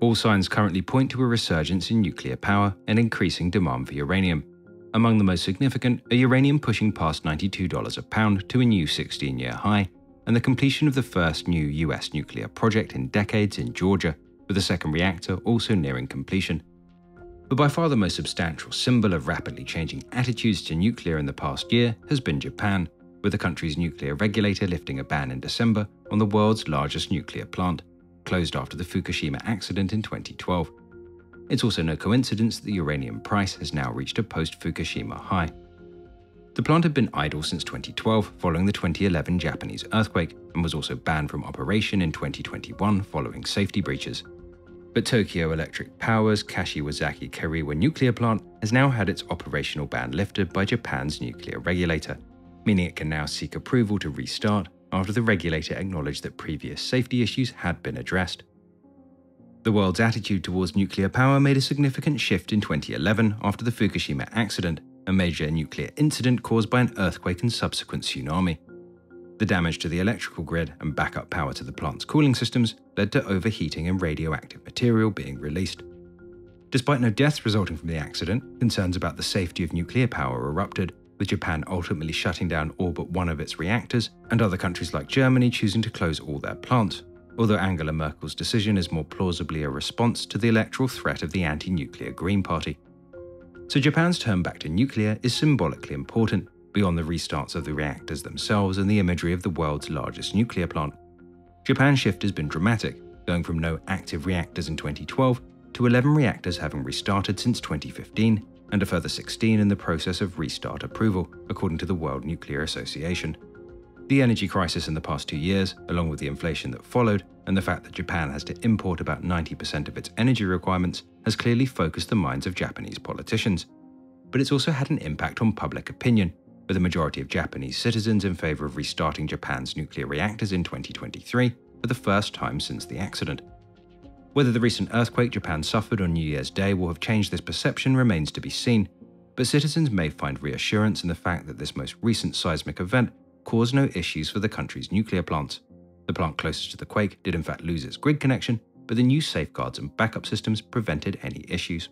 All signs currently point to a resurgence in nuclear power and increasing demand for uranium. Among the most significant are uranium pushing past $92 a pound to a new 16 year high, and the completion of the first new US nuclear project in decades in Georgia, with a second reactor also nearing completion. But by far the most substantial symbol of rapidly changing attitudes to nuclear in the past year has been Japan, with the country's nuclear regulator lifting a ban in December on the world's largest nuclear plant, closed after the Fukushima accident in 2012. It's also no coincidence that the uranium price has now reached a post Fukushima high. The plant had been idle since 2012 following the 2011 Japanese earthquake and was also banned from operation in 2021 following safety breaches. But Tokyo Electric Power's Kashiwazaki Kariwa nuclear plant has now had its operational ban lifted by Japan's nuclear regulator, meaning it can now seek approval to restart after the regulator acknowledged that previous safety issues had been addressed. The world's attitude towards nuclear power made a significant shift in 2011 after the Fukushima accident, a major nuclear incident caused by an earthquake and subsequent tsunami. The damage to the electrical grid and backup power to the plant's cooling systems led to overheating and radioactive material being released. Despite no deaths resulting from the accident, concerns about the safety of nuclear power erupted, with Japan ultimately shutting down all but one of its reactors, and other countries like Germany choosing to close all their plants, although Angela Merkel's decision is more plausibly a response to the electoral threat of the anti nuclear Green Party. So Japan's turn back to nuclear is symbolically important, beyond the restarts of the reactors themselves and the imagery of the world's largest nuclear plant. Japan's shift has been dramatic, going from no active reactors in 2012 to 11 reactors having restarted since 2015, and a further 16 in the process of restart approval, according to the World Nuclear Association. The energy crisis in the past two years, along with the inflation that followed, and the fact that Japan has to import about 90% of its energy requirements, has clearly focused the minds of Japanese politicians. But it's also had an impact on public opinion, with a majority of Japanese citizens in favor of restarting Japan's nuclear reactors in 2023 for the first time since the accident. Whether the recent earthquake Japan suffered on New Year's Day will have changed this perception remains to be seen, but citizens may find reassurance in the fact that this most recent seismic event caused no issues for the country's nuclear plants. The plant closest to the quake did in fact lose its grid connection, but the new safeguards and backup systems prevented any issues.